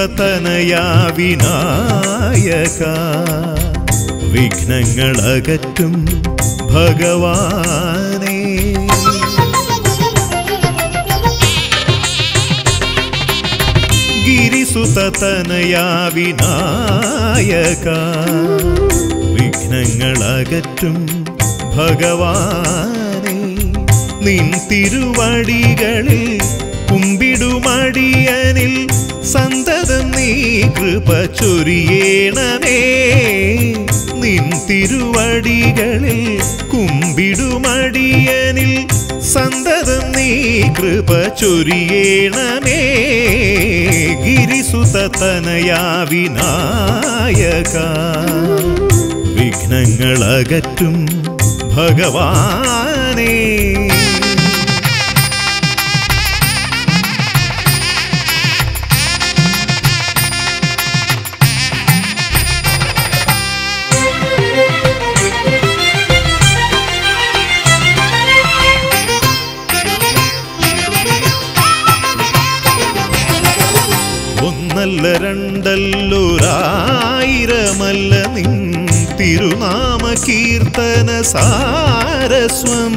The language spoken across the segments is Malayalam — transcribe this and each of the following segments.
ഗിരിസുതനയാ വിനായക വിഘ്നങ്ങളകറ്റും ഭഗവാനേ. ഗിരിസുതനയാ വിനായക വിഘ്നങ്ങളകറ്റും ഭഗവാനേ. നിൻ തിരുവടികളിൽ കുമ്പിടുമടിയനിൽ കൃപ ചൊരിയേണമേ. നിൻ തിരുവടികളിൽ കുമ്പിടുമടിയനിൽ സന്തതം നീ കൃപ ചൊരിയേണമേ. ഗിരിസുതനയാ വിനായക വിഘ്നങ്ങളകറ്റും ഭഗവാനേ. കീർത്തന സാരസ്വം.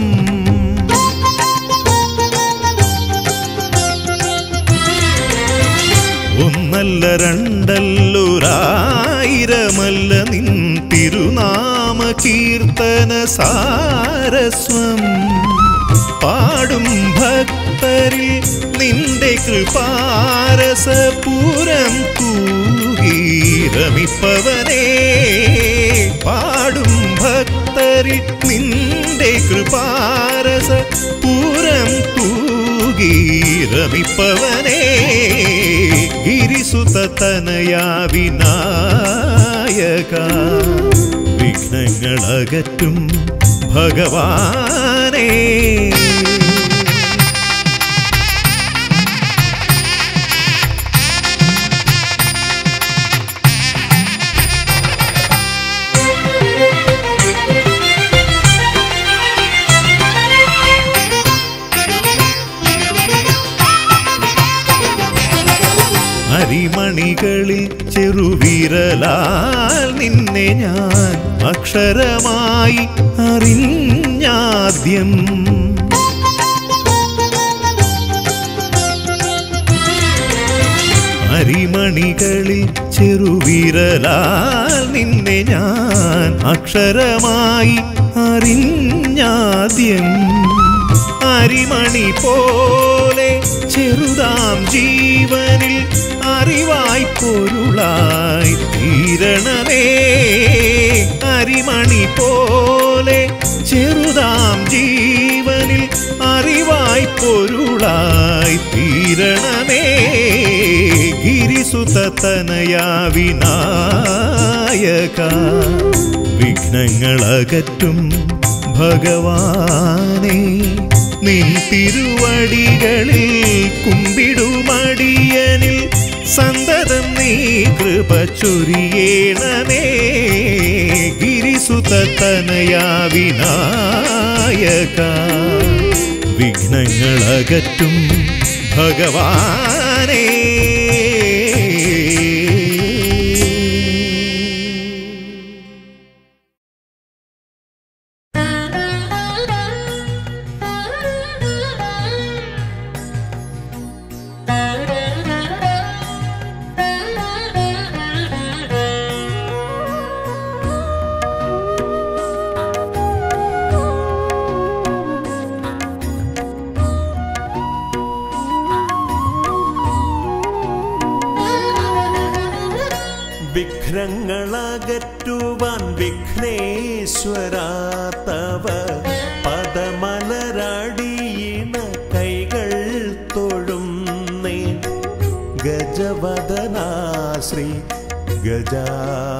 ഒന്നല്ല രണ്ടല്ലൊരായിരമല്ല നിൻ തിരുനാമ കീർത്തന സാരസ്വം. പാടും ഭക്തരിൽ നിന്റെ കൃപാരസപൂരം ഭക്തരിൽ നിന്റെ കൃപാരസ പൂരം തൂകീരമിപ്പവനേ ഗിരിസുതനയാ വിനായക. വിഘ്നങ്ങളകറ്റും ഭഗവാനേ. അരിമണികളിൽ ചെറുവിരലാൽ നിന്നെ ഞാൻ അക്ഷരമായി അറിഞ്ഞാദ്യം. അരിമണികളിൽ ചെറുവിരലാൽ നിന്നെ ഞാൻ അക്ഷരമായി അറിഞ്ഞാദ്യം. അരിമണി പോലെ ചെറുതാം ജീവനിൽ അറിവായി പൊരുളായി തീരണമേ. അരിമണി പോലെ ചെറുതാം ജീവനിൽ അറിവായി പൊരുളായി തീരണമേ. ഗിരിസുതനയാവിനായക വിഘ്നങ്ങളകറ്റും ഭഗവാനെ നിൻ തിരുവടികളിൽ കുമ്പിടുമടിയനിൽ സന്തതം നീ കൃപ ചൊരിയേണമേ. ഗിരിസുതനയാ വിനായക വിഘ്നങ്ങളകറ്റും ഭഗവാനേ. വിഘ്നങ്ങളകറ്റുവാൻ വിഘ്നേശ്വര തവ കൈകൾ തൊഴുന്നേ. ഗജവദനാശ്രീ ഗജാനനാനേ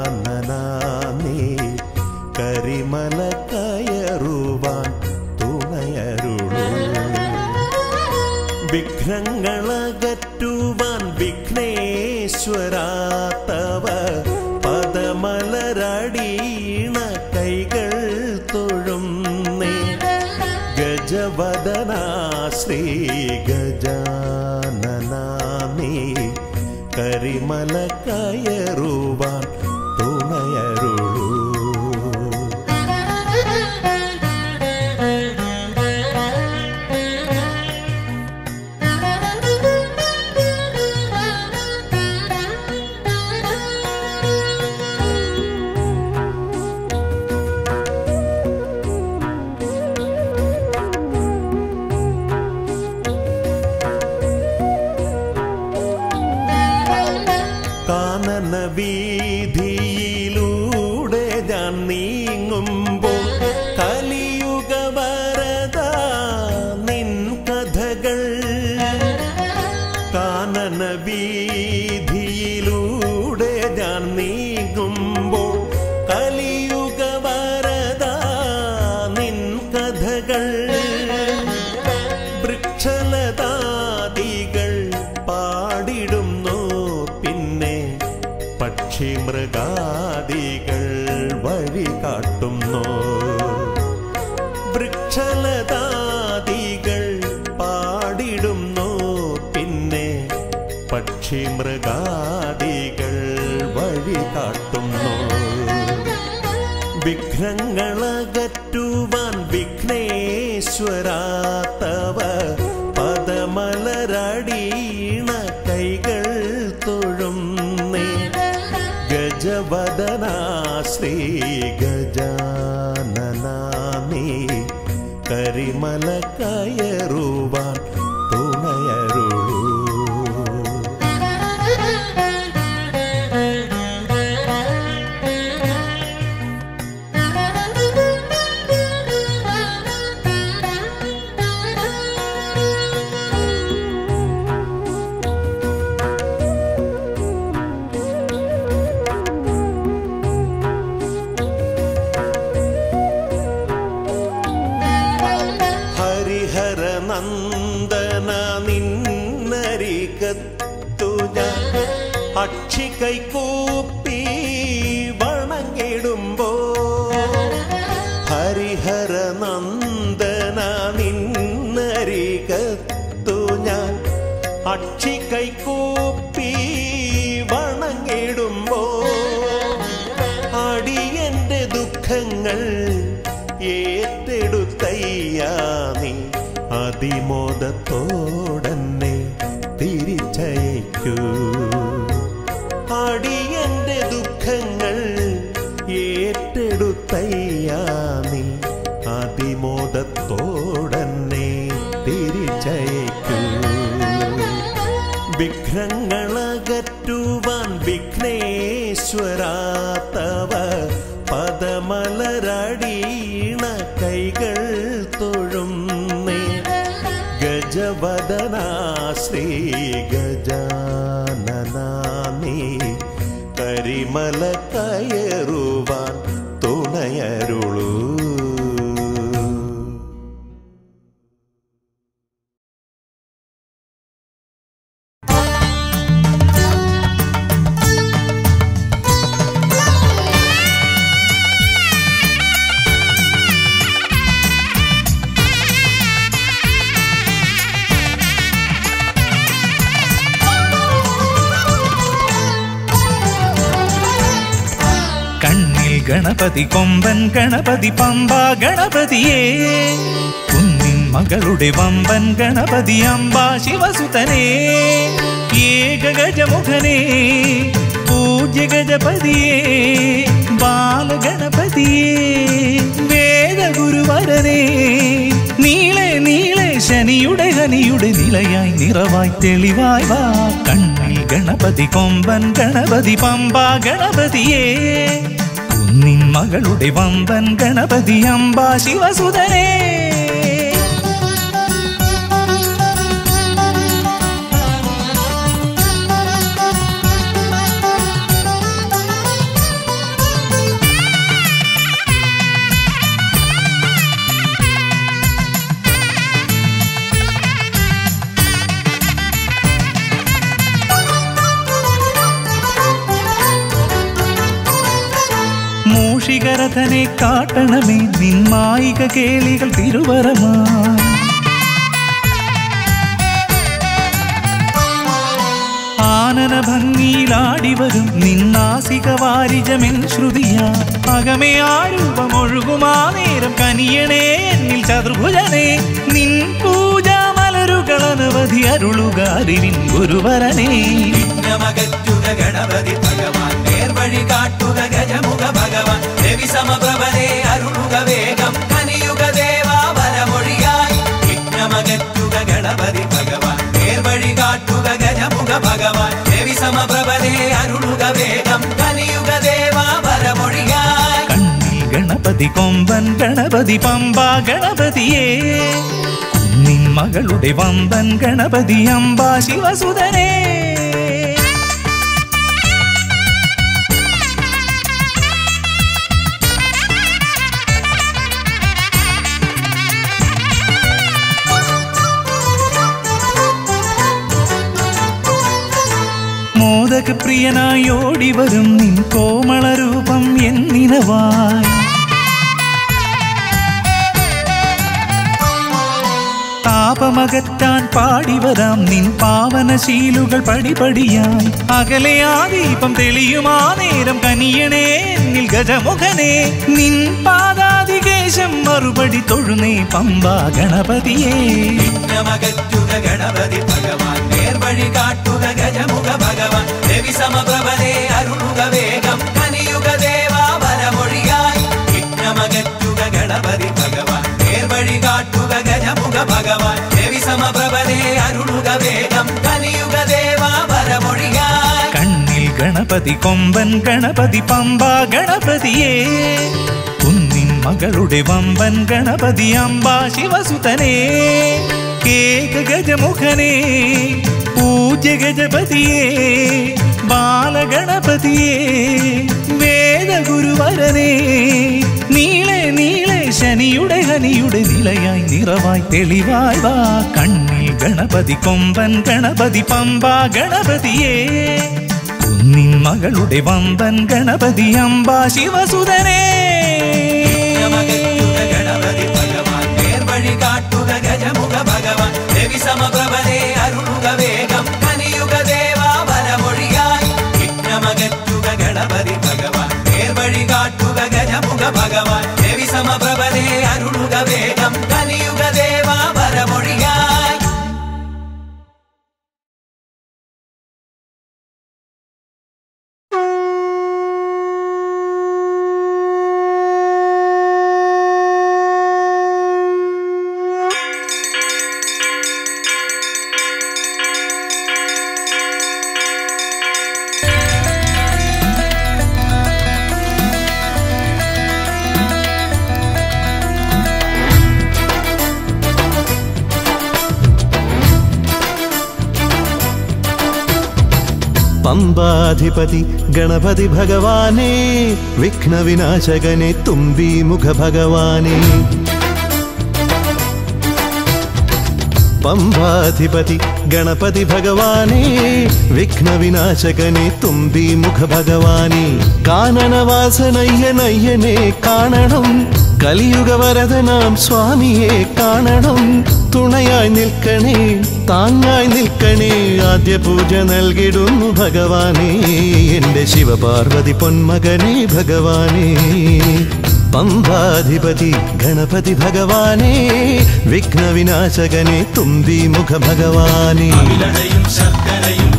പക്ഷി മൃഗാദികൾ വഴി കാട്ടുന്നു വൃക്ഷലതാദികൾ ಕಾಯ നന്ദന നിന്നരികത്തു അക്ഷി കൈക്കൂപ്പി വണങ്ങിടുമ്പോ. ഹരിഹര നന്ദന നിന്നരികത്തു ഞാൻ. അക്ഷി കൈകൂപ്പി അതിമോദത്തോടന്നെ തിരിച്ചയക്കൂ. श्री परिमलकयरुवान् ഗണപതി കൊമ്പൻ ഗണപതി പമ്പ ഗണപതിയേ. കുന്നിൻ മകളുടെ വമ്പൻ ഗണപതി അമ്പ ശിവസുതനേ. ഏക ഗജമുഖനേ പൂജ്യ ഗജപതിയേ ബാലഗണപതിയേ. വേദഗുരുവരനേ നീളെ നീളെ ശനിയുടെ ഹനിയുടെ നിലയായി നിറവായി തെളിവായി വാ. കണ്ണിൽ ഗണപതി കൊമ്പൻ ഗണപതി പമ്പ ഗണപതിയേ. മകളുടെ വമ്പൻ ഗണപതി അമ്പ ശിവസുതനേ മൂഷികരഥനെ കാട്ടണമേ നിന്മായിക കേളികൾ തിരുവരമാ. ആനന ഭംഗിയിലാടിവരും നിന്നാസിക വാരിജമെൻ ശ്രുതിയ. അകമേ ആരൂപമൊഴുകുമാ നേരം കനിയണേ എന്നിൽ ചതുർഭുജനേ. നിൻ പൂജ മലരുകൾ അനവധി അരുളുകാരിൻ ഗുരുവരനേ. ഗണപതി ഭഗവാൻ. നേർവഴി കാട്ടുക ഗജമുഖ ഭഗവാൻ. രവി സമപ്രഭനെ അരുളുക വേഗം. കനിയുക ദേവാ വരമൊഴിയായി വിഘ്നമകറ്റുക ഗണപതി ഭഗവാൻ. നേർവഴി കാട്ടുക ഗജമുഖ ഭഗവാൻ. രവി സമപ്രഭനെ അരുളുക വേഗം. കനിയുക ദേവാ വരമൊഴിയായി കണ്ണിൽ ഗണപതി കൊമ്പൻ ഗണപതി പമ്പ ഗണപതിയേ. നിൻ മകളുടെ വമ്പൻ ഗണപതി അമ്പ ശിവസുതനേ മോദക പ്രിയനായി ഓടി വരും നിൻ കോമള രൂപം എന്നിനവായി പാപമകറ്റാൻ പാടിവരാം നിൻ പാവനശീലുകൾ പടിപടിയായി. അകലെ ആ ദീപം തെളിയുമാ നേരം കനിയണേ നിൽ ഗജമുഖനേ. നിൻ പാദാതികേശം മറുപടി തൊഴുന്നേ പമ്പ ഗണപതിയേ. ഗണപതി ഭഗവാൻ. നേർവഴി കാട്ടുക ഗജമുഖ ഭഗവാൻ. രവി സമപ്രഭനെ അരുണുക വേഗം. കനിയുക ദേവാ വരമൊഴിയായി വിഘ്നമകറ്റുക ഗണപതി ഭഗവാൻ. നേർവഴി കാട്ടുക ഗജമുഖ ഭഗവാൻ. രവി സമപ്രഭനെ അരുണുക വേഗം. കനിയുക ദേവാ വരമൊഴിയായി കണ്ണിൽ ഗണപതി കൊമ്പൻ ഗണപതി പമ്പ ഗണപതിയേ. കുന്നിൻ മകളുടെ വമ്പൻ ഗണപതി അമ്പ ശിവസുതനേ. കേക ഗജമുഖനേ പൂജ്യ ഗജപതിയേ ബാലഗണപതിയേ വേദഗുരുവരനേ നീളെ നീളെ ശനിയുടെ ഹനിയുടെ നിലയായി നിറവായി തെളിവായി വാ. കണ്ണിൽ ഗണപതി കൊമ്പൻ ഗണപതി പമ്പ ഗണപതിയേ. കുന്നിൻ മകളുടെ വമ്പൻ ഗണപതി അമ്പ ശിവസുതനേ. ഭഗവാൻ രവി സമപ്രഭനെ അരുളുക വേഗം. കനിയുക ദേവാ വരമൊഴിയായി വിഘ്നമകറ്റുക ഗണപതി ഭഗവാൻ. നേർവഴി കാട്ടുക ഗജമുഖ ഭഗവാൻ. ചെവി സമപ്രഭനെ അരുളുക വേഗം. പമ്പാധിപതി ഗണപതി ഭഗവാനേ വിഘ്നവിനാശകനെ തുമ്പി മുഖ ഭഗവാനേ പമ്പാധിപതി ഗണപതി ഭഗവാനേ വിഘ്നവിനാശകനെ തുമ്പി മുഖ ഭഗവാനേ കാനനവാസനയ്യനയ്യനെ കാണണം കലിയുഗ വരദനാം സ്വാമിയെ കാണണം തുണയായി നിൽക്കണേ താങ്ങായി നിൽക്കണേ ആദ്യ പൂജ നൽകിടുന്നു ഭഗവാനെ. എന്റെ ശിവപാർവതി പൊന്മകനെ ഭഗവാനെ. പമ്പാധിപതി ഗണപതി ഭഗവാനെ. വിഘ്നവിനാശകനെ തുമ്പി മുഖ ഭഗവാനെ. ശർക്കരയും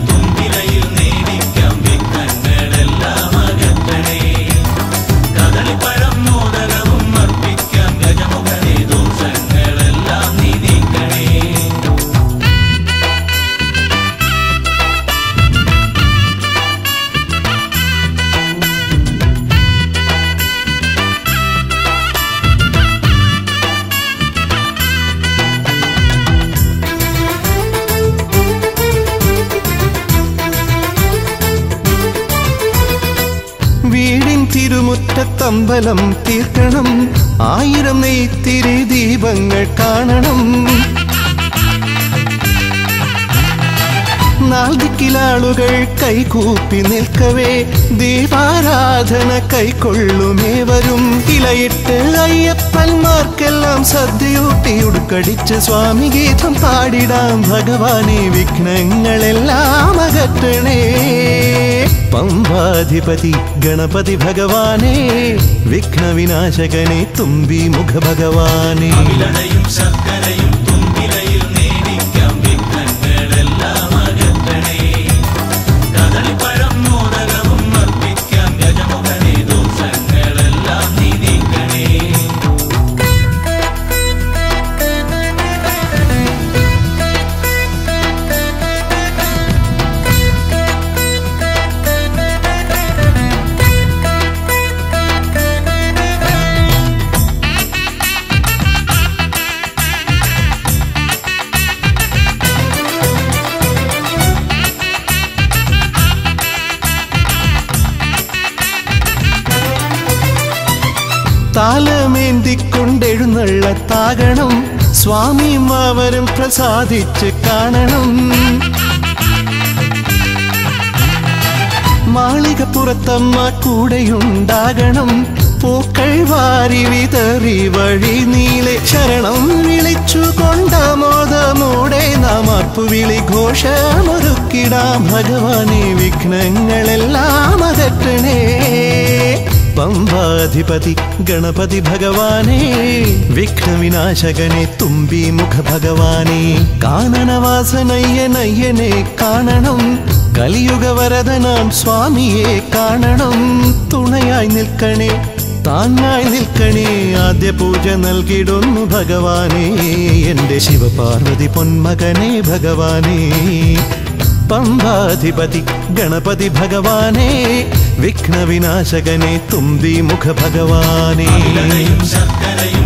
തിരുമുറ്റത്തമ്പലം തീർക്കണം. ആയിരം നെയ്ത്തിരി ദീപങ്ങൾ കാണണം. നാൽദിക്കിലാളുകൾ കൈകൂപ്പി നിൽക്കവേ. ദീപാരാധന കൈക്കൊള്ളുമേവരും ഇലയിട്ട് അയ്യപ്പന്മാർക്കെല്ലാം സദ്യയൂട്ടി ഉടുക്കടിച്ച് സ്വാമി ഗീതം പാടിടാം. ഭഗവാനെ വിഘ്നങ്ങളെല്ലാം അകറ്റണേ. പമ്പാധിപതി ഗണപതി ഭഗവാനെ വിഘ്നവിനാശകനെ തുമ്പി മുഖ ഭഗവാനെ അവിലടയും താലമേന്തിക്കൊണ്ടെഴുന്നള്ളത്താകണം സ്വാമിയും അവരും പ്രസാദിച്ച് കാണണം. മാളികപ്പുറത്തമ്മ കൂടെയുണ്ടാകണം. പൂക്കൾ വാരി വിതറി വഴി നീളെ ശരണം വിളിച്ചു കൊണ്ടാമോദമൂടെ നാം അർപ്പുവിളി ഘോഷമൊരുക്കിടാം. ഭഗവാനെ വിഘ്നങ്ങളെല്ലാം അകറ്റണേ. പമ്പാധിപതി ഗണപതി ഭഗവാനെ. വിഘ്നവിനാശകനെ തുമ്പി മുഖ ഭഗവാനെ കാനനവാസനയ്യനയ്യനെ കാണണം. കലിയുഗവരദനാം സ്വാമിയെ കാണണം. തുണയായി നിൽക്കണേ താങ്ങായി നിൽക്കണേ ആദ്യ പൂജ നൽകിടുന്നു ഭഗവാനേ. എന്റെ ശിവപാർവതി പൊന്മകനെ ഭഗവാനെ. പമ്പാധിപതി ഗണപതി ഭഗവാനെ വിഘ്നവിനാശകനെ തുമ്പി മുഖ ഭഗവാനെ അവിലടയും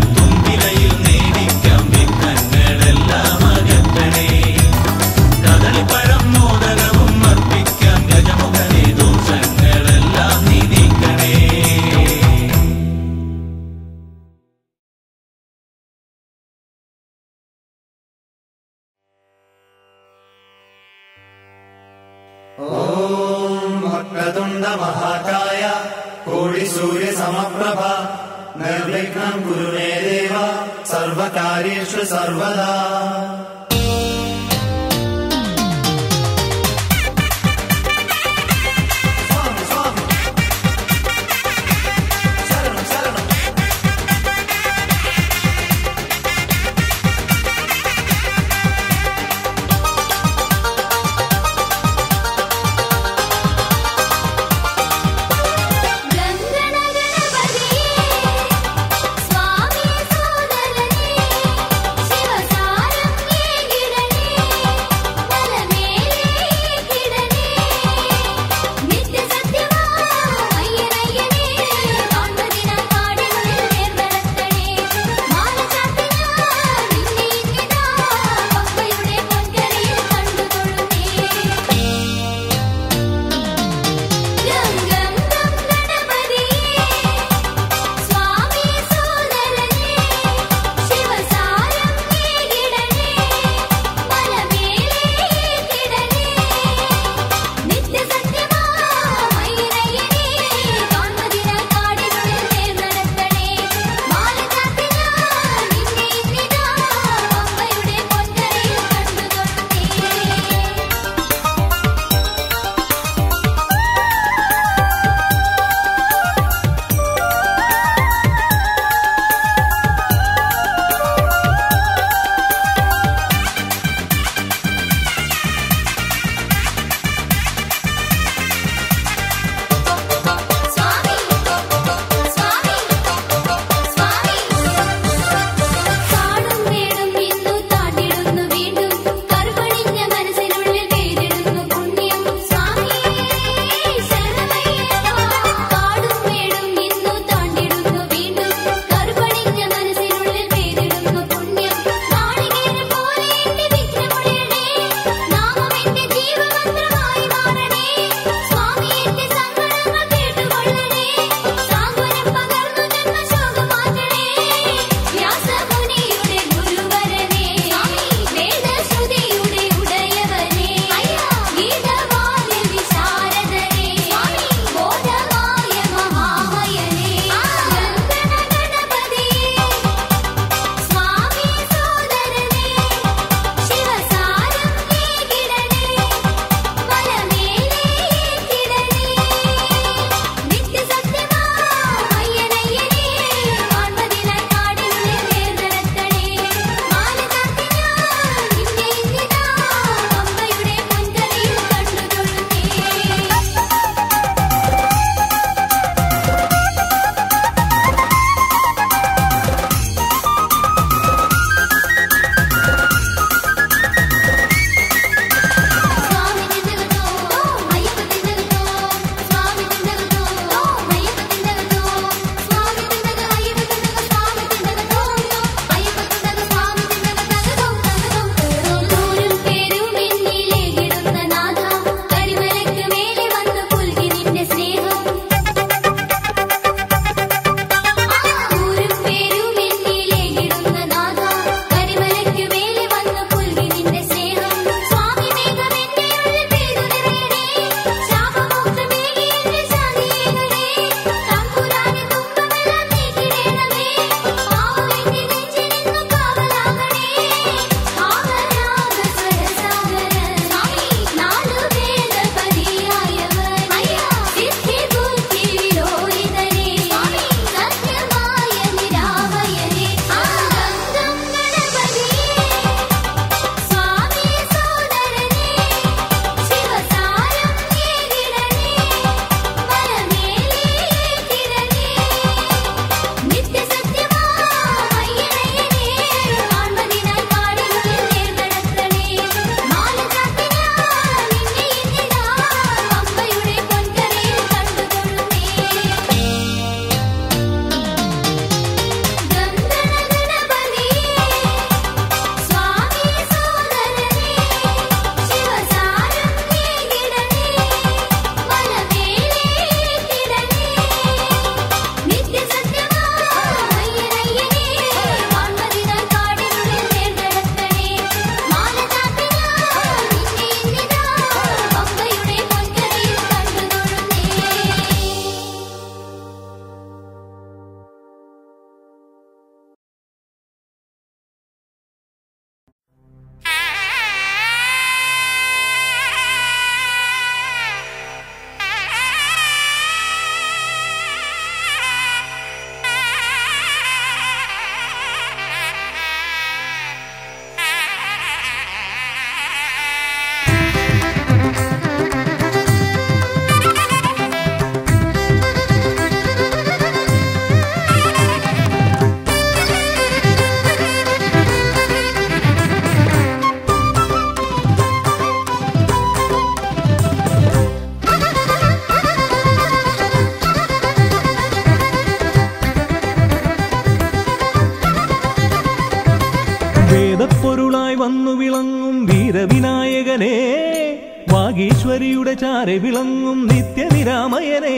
വാഗീശ്വരിയുടെ ചാരെ വിളങ്ങും നിത്യനിരാമയനെ.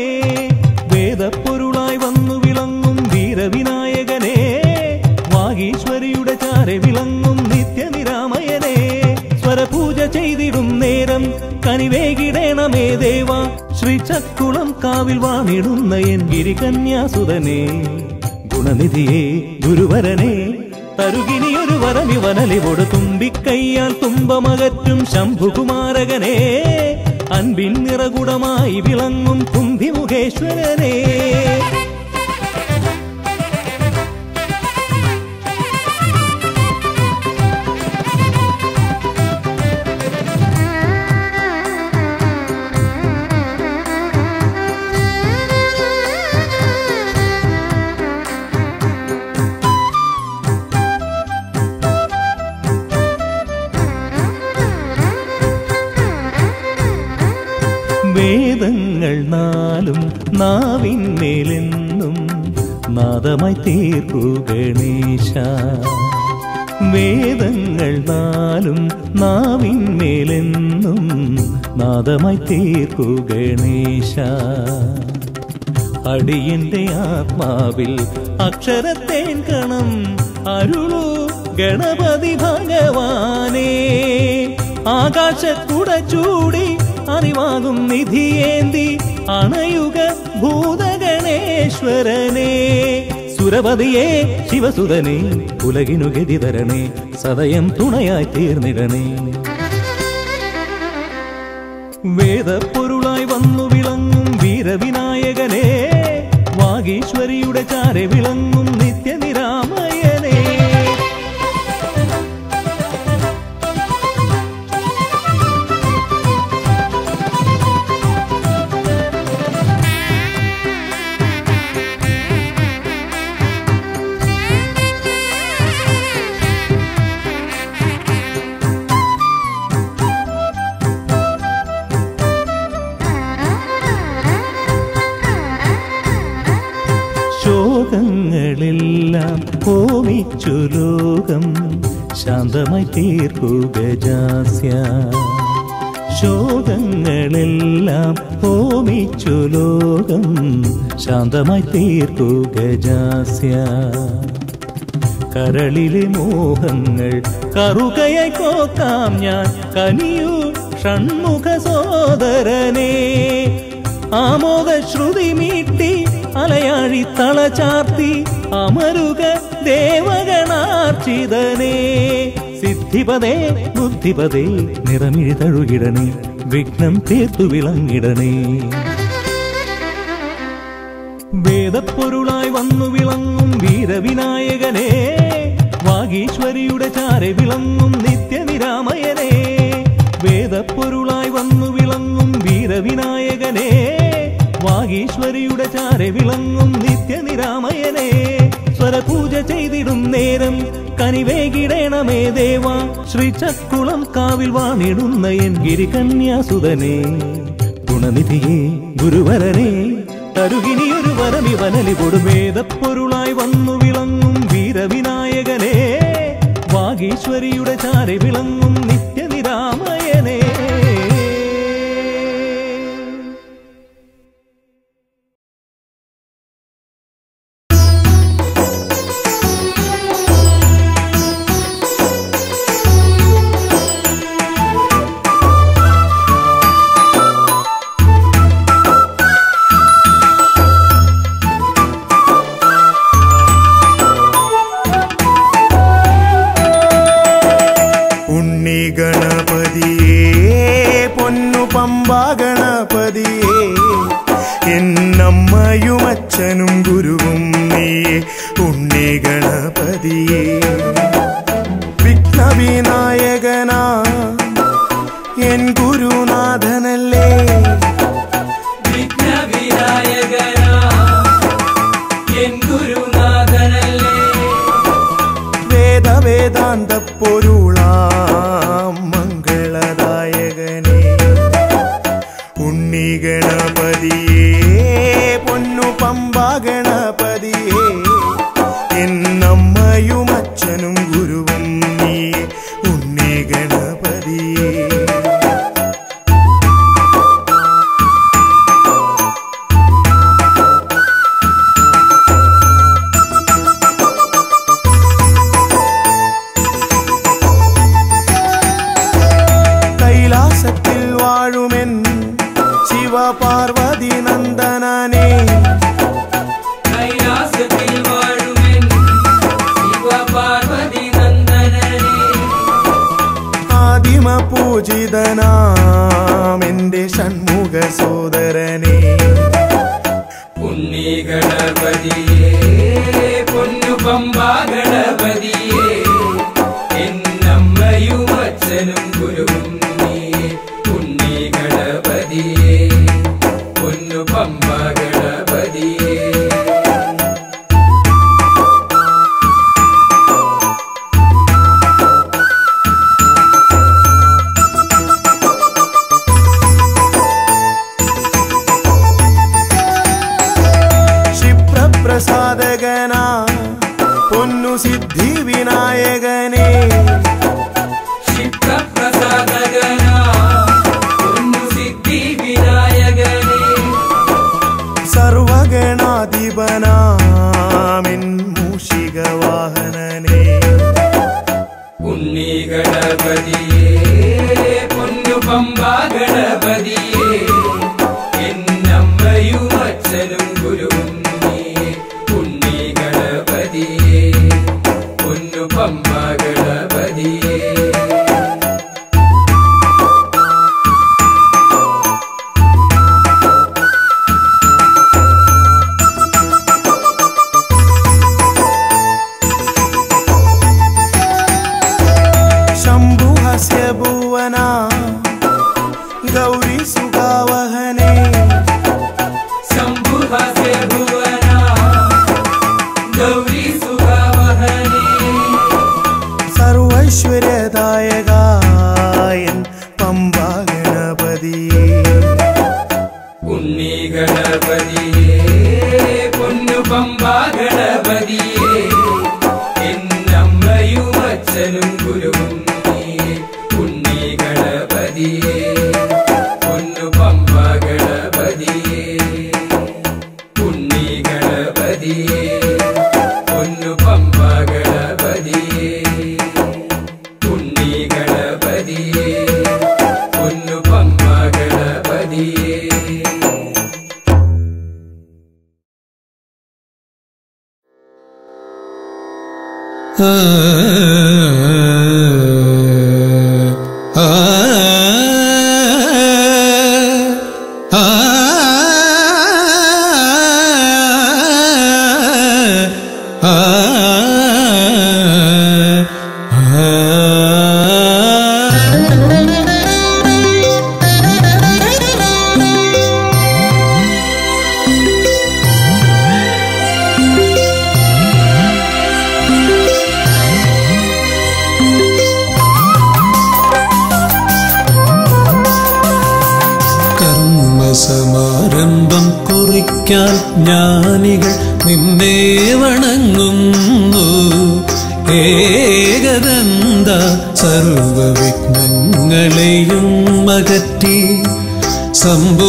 വേദപ്പൊരുളായി വന്നു വിളങ്ങും വീരവിനായകനെ. വാഗീശ്വരിയുടെ ചാരെ വിളങ്ങും നിത്യനിരാമയനെ. സ്വരപൂജ ചെയ്തിടും നേരം കനിവേകിടേണമേ ദേവ. ശ്രീചക്കുളം കാവിൽ വാണിടുന്ന എൻ ഗിരികന്യാസുതനെ. ഗുണനിധിയെ ഗുരുവരനെ തരുകിനിയൊരു വരമിവനലിവോട് തുമ്പിക്കയ്യാൽ തുമ്പമകറ്റും ശംഭുകുമാരകനെ. അൻപിൻ നിറകുടമായി വിളങ്ങും കുംഭിമുഖേശ്വരനെ വേദങ്ങൾ നാലും നാവിന്മേലെന്നും നാദമായി തീർപ്പു ഗണേശ. വേദങ്ങൾ നാലും നാവിന്മേലെന്നും നാദമായി തീർപ്പു ഗണേശ. അടിയന്റെ ആത്മാവിൽ അക്ഷരത്തേൻ കണം അരുളു ഗണപതി ഭഗവാനേ. ആകാശക്കുട ചൂടി അറിവാകും നിധിയേന്തി അണയുക ഭൂതഗണേശ്വരനെ. സുരപതിയെ ശിവസുതനെ ഉലകിനു ഗതി തരണേ സദയം തുണയായി തീർന്നിടണേ. വേദപ്പൊരുളായി വന്നു വിളങ്ങും വീരവിനായകനെ. വാഗീശ്വരിയുടെ ചാരെ വിളങ്ങും ഹോമിച്ചു ലോകം ശാന്തമായി തീർക്കുക ജാസ്യ. ശോകങ്ങളെല്ലാം ഹോമിച്ചു ലോകം ശാന്തമായി തീർക്കുക ജാസ്യ. കരളിലെ മോഹങ്ങൾ കറുകയായി കോക്കാം ഞാൻ കനിയു ഷൺമുഖ സോദരനെ. ആമോദ ശ്രുതി മീട്ടി അലയാഴി തള ചാർത്തി അമരുക ദേവഗണാർച്ചിതനേ. സിദ്ധിപതേ ബുദ്ധിപതേ നിറമിഴി തഴുകിടണേ വിഘ്നം തീർത്തു വിളങ്ങിടണേ. വേദപ്പൊരുളായി വന്നു വിളങ്ങും വീരവിനായകനെ. വാഗീശ്വരിയുടെ ചാരെ വിളങ്ങും നിത്യനിരാമയനെ. വേദപ്പൊരുളായി വാഗീശ്വരിയുടെ ചാരെ വിളങ്ങും നിത്യനിരാമയനെ. സ്വരപൂജ ചെയ്തിടും നേരം കനിവേകിടേണമേ ദേവ. ശ്രീചക്കുളം കാവിൽ വാണിടുന്ന എൻ ഗിരികന്യാസുതനെ. ഗുണനിധിയെ ഗുരുവരനെ. തരുകിനിയൊരു വരമിവനലി കൊടുമേതപ്പൊരുളായി വന്നു വിളങ്ങും വീരവിനായകനെ. വാഗീശ്വരിയുടെ ചാരെ വിളങ്ങും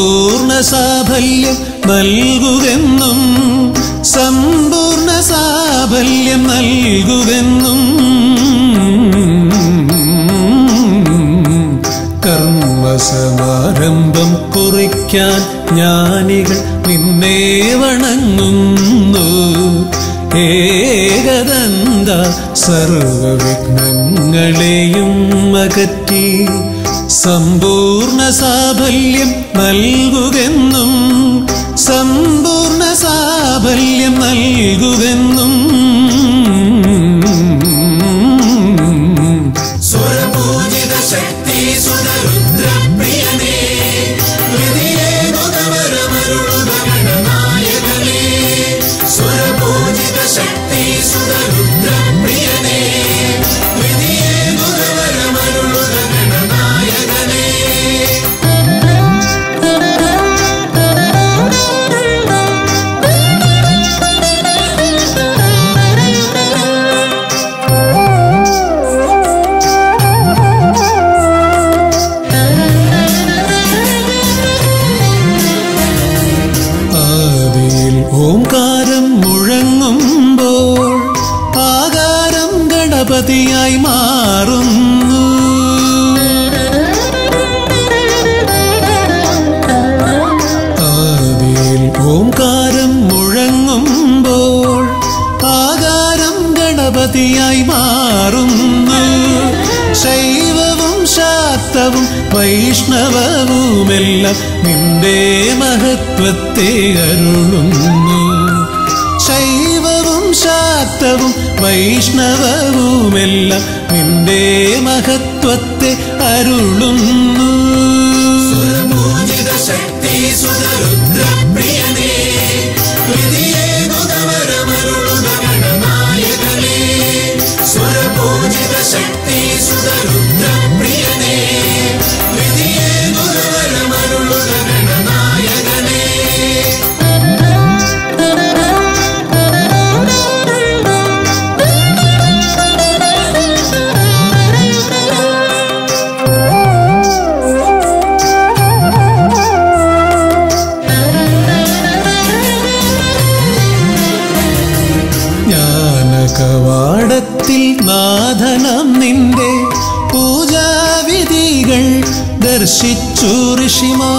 സമ്പൂർണ സാഫല്യം നൽകുകെന്നും സമ്പൂർണ സാഫല്യം നൽകുകെന്നും കർമ്മസമാരംഭം കുറിക്കാൻ ജ്ഞാനികൾ നിന്നേ വണങ്ങുന്നു. ഏ സർവവിഘ്നങ്ങളെയും അകറ്റി സമ്പൂർണ സാഫല്യം നൽകുകെന്നും സമ്പൂർണ സാഫല്യം നൽകുകെന്നും ജാതിയായി മാറുന്നു. ശൈവവും ശാക്തവും വൈഷ്ണവവുമെല്ലാം നിന്റെ മഹത്വത്തെ അരുളുന്നു. ശൈവവും ശാക്തവും വൈഷ്ണവവുമെല്ലാം നിന്റെ മഹത്വത്തെ അരുളുന്നു. നാഥനം നിന്റെ പൂജാവിധികൾ ദർശിച്ചു ഋഷിമാ.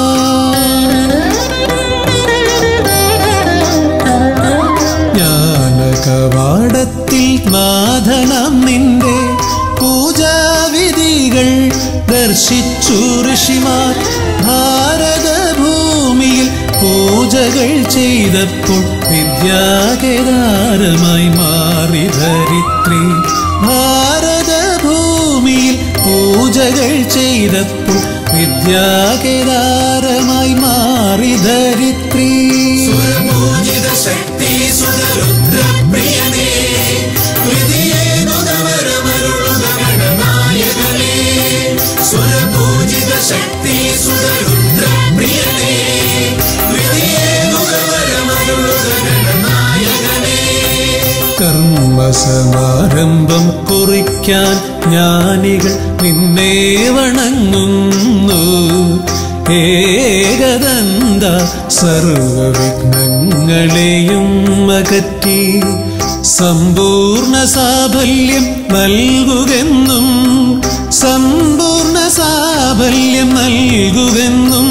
ജ്ഞാനകവാടത്തിൽ നാഥനം നിന്റെ പൂജാവിധികൾ ദർശിച്ചു ഋഷിമാർ ഭാരതഭൂമിയിൽ പൂജകൾ ചെയ്തപ്പോൾ വിദ്യാകേദാരമായി മാറി. ധരിത്രി ഭാരതഭൂമിയിൽ പൂജകൾ ചെയ്തപ്പോൾ വിദ്യാകേദാരമായി മാറി ധരിത്രി ശക്തി സുതരുദ്രപ്രിയനേ കർമ്മസമാരംഭം കുറിക്കാൻ ജ്ഞാനികൾ നിന്നെ വണങ്ങുന്നു. ഏകദന്ത സർവവിഘ്നങ്ങളെയും അകറ്റി സമ്പൂർണ സാഫല്യം നൽകുകെന്നും സമ്പൂർണ സാഫല്യം നൽകുകെന്നും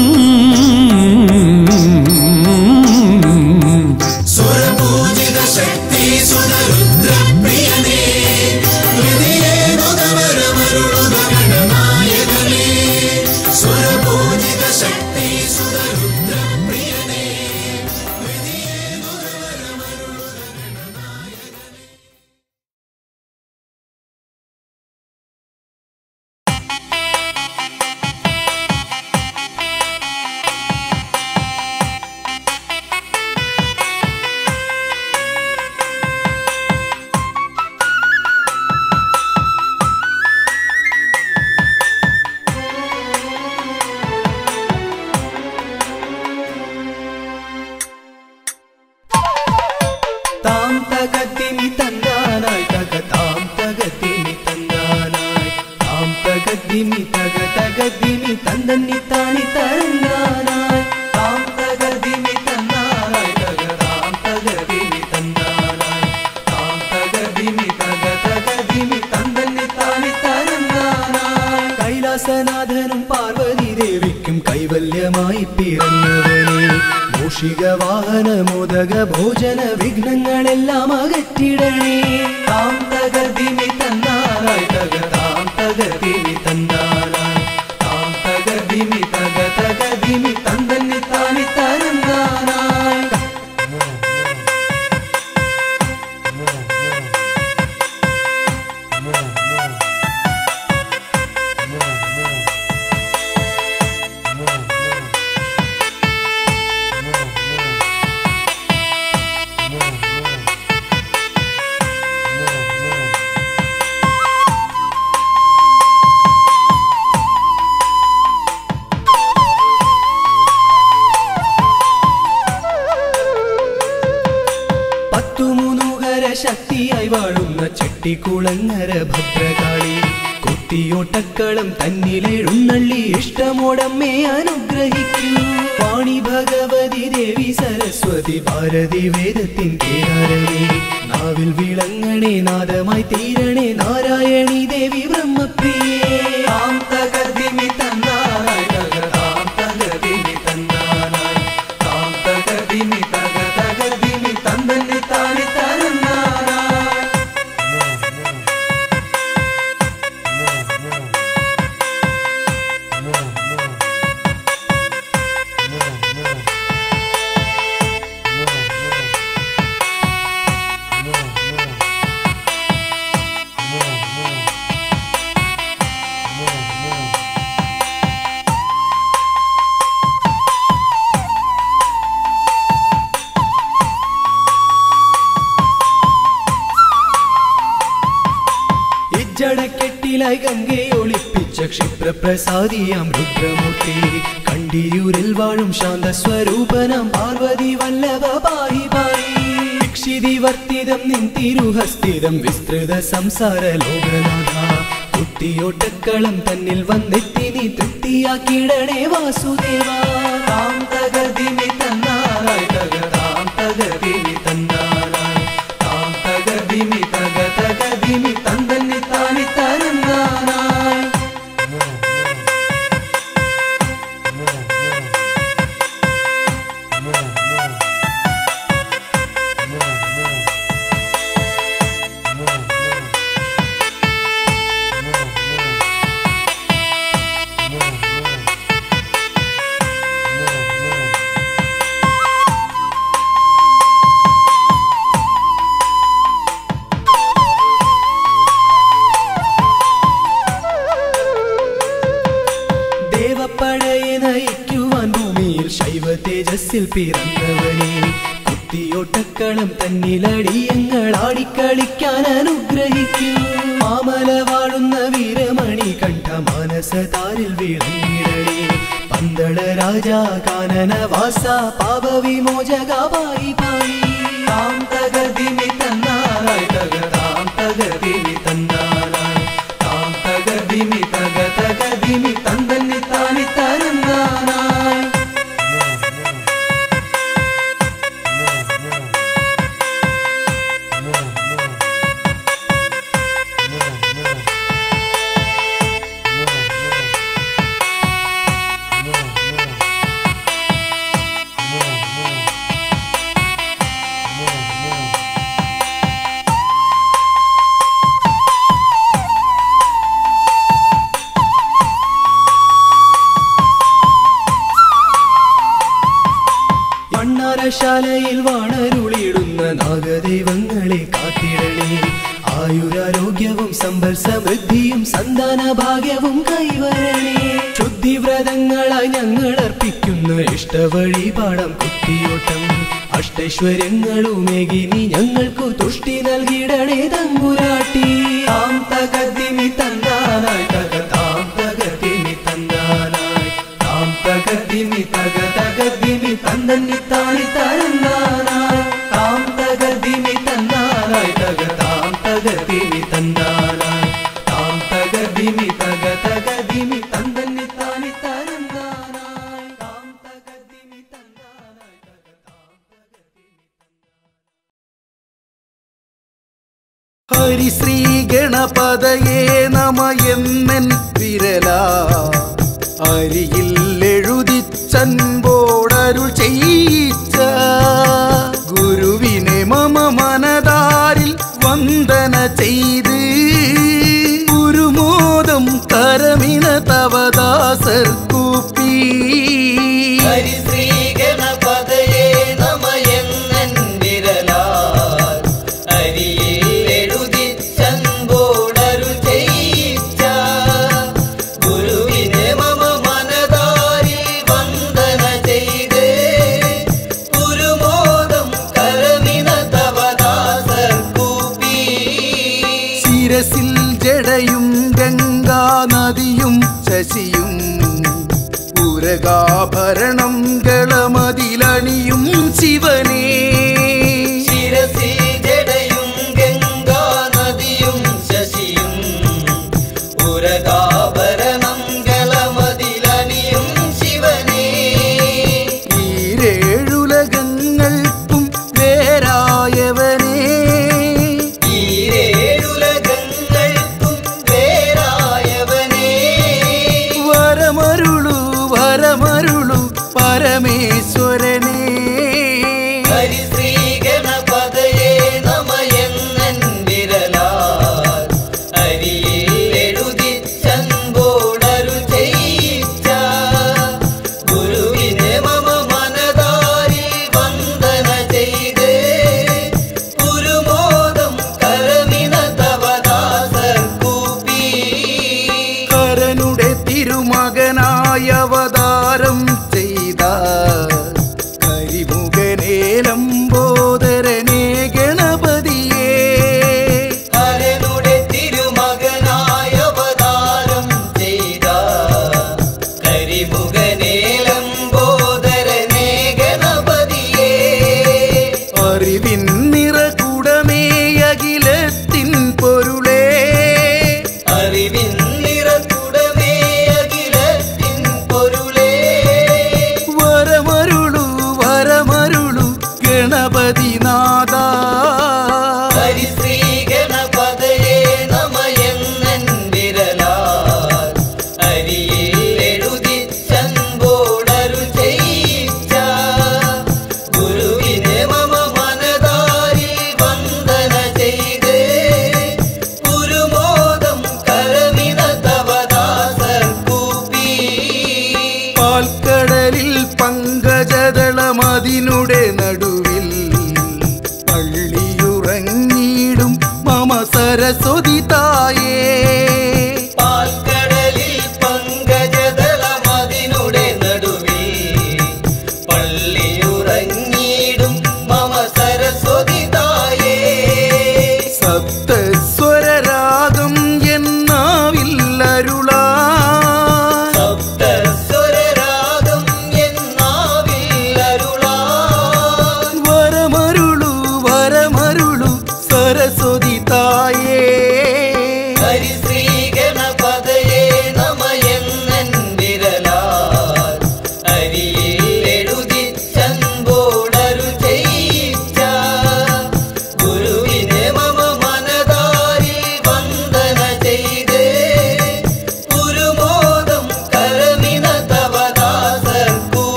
ഇഷ്ടമോടമ്മേ അനുഗ്രഹിക്കൂ. പാണി ഭഗവതി ദേവി സരസ്വതി ഭാരതി വേദത്തിൻ കേരളമേ നാവിൽ വിളങ്ങണേ നാദമായി തീരണേ നാരായണി ദേവി ബ്രഹ്മപ്രിയേ. ക്ഷിപ്രപ്രസാദിയാം രുദ്രമൂർത്തി. കണ്ടിയൂരിൽ വാഴും ശാന്ത സ്വരൂപനാം പാർവതി വല്ലഭ ബായി ബായി ക്ഷിതിവർത്തിതം നിൻ തിരുഹസ്തിതം വിസ്തൃത സംസാര ലോകനാഥ. കുത്തിയോട്ടക്കളം തന്നിൽ വന്നെത്തി നീ തൃപ്തിയാക്കിയിടണേ വാസുദേവ. തേജസ്സിൽ പിറന്നവനെ കുത്തിയോട്ടക്കളം തന്നിലടിയങ്ങൾ ആടിക്കളിക്കാൻ അനുഗ്രഹിക്കും. മാമല വാഴുന്ന വീരമണി കണ്ഠ മാനസതാരിൽ വിളങ്ങിടണേ പന്തള രാജാ കാനന വാസ പാപവിമോചക പായി. പായി താം തകതിമി തന്നാറായി തകതാം തകതിമി നാഗദൈവങ്ങളെ കാത്തിടണേ. ആയുരാരോഗ്യവും സമ്പൽ സമൃദ്ധിയും സന്താന ഭാഗ്യവും കൈവരണേ. ശുദ്ധിവ്രതങ്ങളായി ഞങ്ങൾ അർപ്പിക്കുന്ന ഇഷ്ടവഴി പാടം കുത്തിയോട്ടം. അഷ്ടൈശ്വര്യങ്ങളും നീ ഞങ്ങൾക്കു തുഷ്ടി നൽകിടണേ തമ്പുരാട്ടി. താം തകതിമി തന്നാനായി തക താം തകതിമി തന്നാനായി. താം തകതിമി തക തകതിമി തന്നി എന്നൻ വിരല. അരിയിൽ എഴുതി ചൻപോടരുൾ ചെയ്യിച്ച ഗുരുവിനെ മമ മനതാരിൽ വന്ദന ചെയ്ത്. ഗുരുമോദം തരമിന തവദാസർ കൂപ്പി. ജടയും ഗംഗാ നദിയും ശശിയും ഉരകാഭരണം ഗളമതിലണിയും ശിവനേ.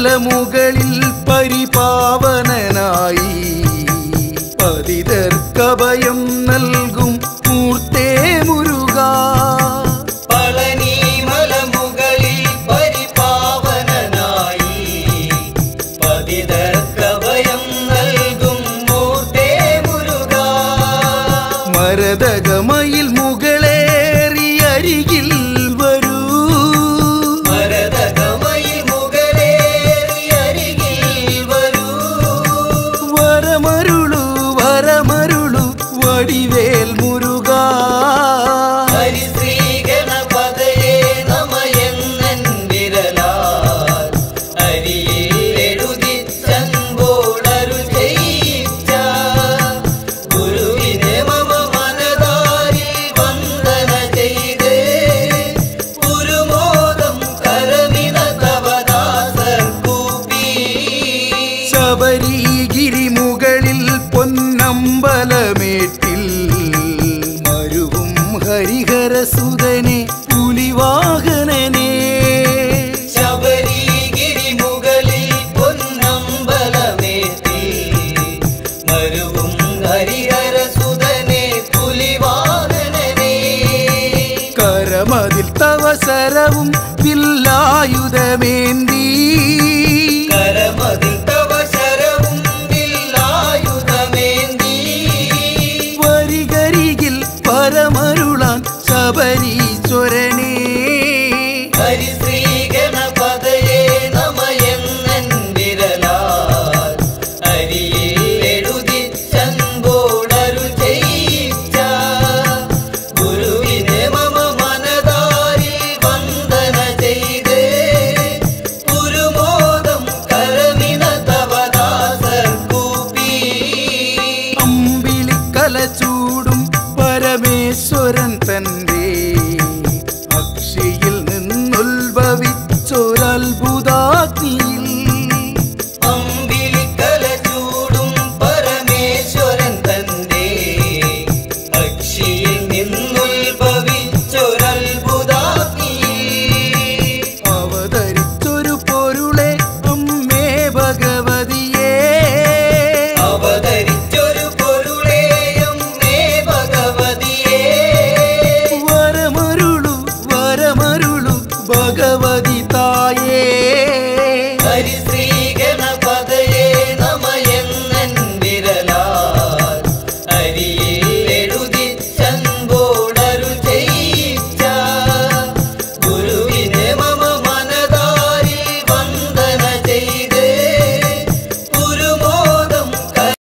മലമുകളിൽ പരിപാവനനായി പതിതർക്കഭയം